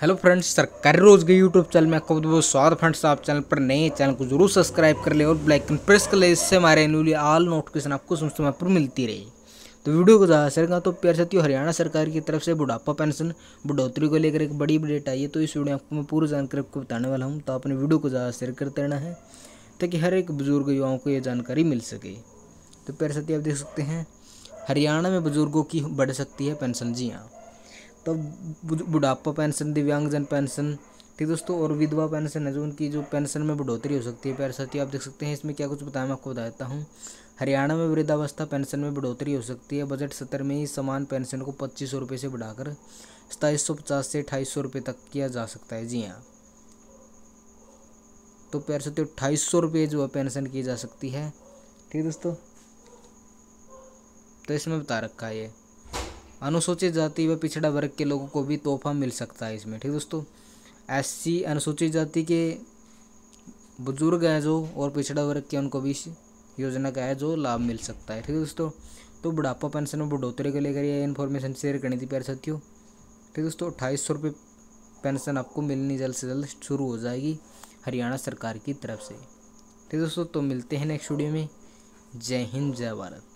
Hello friends, सरकारी रोज़गार YouTube channel में आपको बहुत स्वागत फ्रेंड्स। आप चैनल पर नए चैनल को ज़रूर सब्सक्राइब कर ले और ब्लैक प्रेस कर ले इससे हमारे न्यूली ऑल नोटिफिकेशन आपको समय समय पर मिलती रही। तो वीडियो को ज़्यादा शेयर तो प्यार साथियों, हरियाणा सरकार की तरफ़ से बुढ़ापा पेंशन बढ़ोतरी को लेकर एक बड़ी अपडेट आई है। तो इस वीडियो में आपको मैं पूरी जानकारी आपको बताने वाला हूँ। तो अपने वीडियो को ज़्यादा शेयर करते रहना है, ताकि हर एक बुज़ुर्ग युवाओं को ये जानकारी मिल सके। तो प्यार साथी आप देख सकते हैं, हरियाणा में बुज़ुर्गों की बढ़ सकती है पेंशन जी हाँ। तो बुढ़ापा पेंशन, दिव्यांगजन पेंशन, ठीक दोस्तों, और विधवा पेंशन है जो उनकी जो पेंशन में बढ़ोतरी हो सकती है, प्यार साथी, आप देख सकते हैं, इसमें क्या कुछ बताया मैं आपको बता देता हूँ। हरियाणा में वृद्धावस्था पेंशन में बढ़ोतरी हो सकती है, बजट सत्र में ही समान पेंशन को पच्चीस सौ रुपये से बढ़ाकर सताईस सौ पचास से अठाईस सौ रुपये तक किया जा सकता है। जी हाँ। तो प्यार साथी अट्ठाईस सौ रुपये जो है पेंशन की जा सकती है, ठीक है दोस्तों। तो इसमें बता रखा है ये। अनुसूचित जाति व पिछड़ा वर्ग के लोगों को भी तोहफा मिल सकता है इसमें, ठीक दोस्तों? एस अनुसूचित जाति के बुज़ुर्ग हैं जो और पिछड़ा वर्ग के उनको भी योजना का है जो लाभ मिल सकता है, ठीक है दोस्तों? तो बुढ़ापा पेंशन में बढ़ोतरी को लेकर ये इन्फॉर्मेशन शेयर करनी थी प्यार साथियों। ठीक दोस्तों, अट्ठाईस सौ रुपये पेंशन आपको मिलनी जल्द से जल्द शुरू हो जाएगी हरियाणा सरकार की तरफ़ से। ठीक है दोस्तों तो मिलते हैं नेक्स्ट वीडियो में। जय हिंद, जय भारत।